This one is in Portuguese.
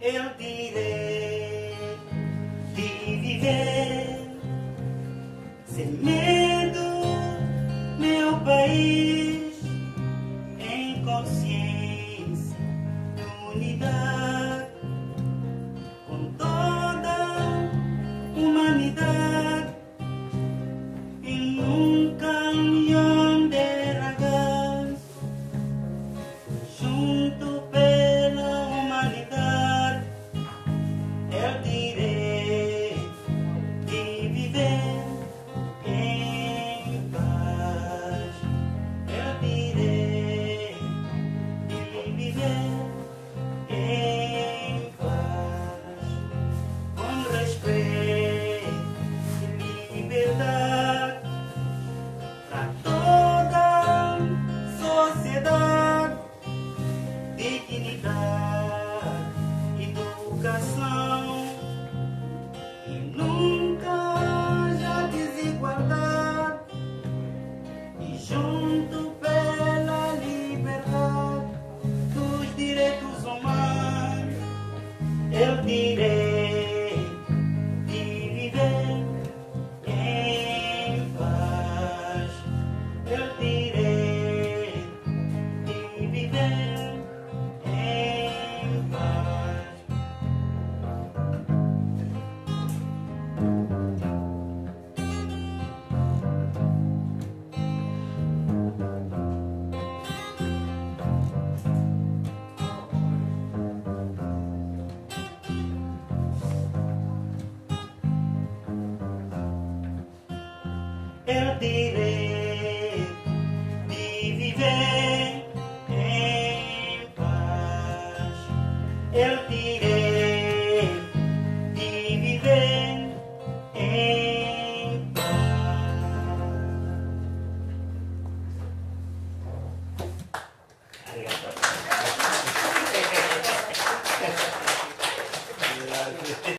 eu direi de viver sem medo, meu país em consciência, unidade. e nunca já desigualdade e junto eu direi de viver em paz. Eu direi.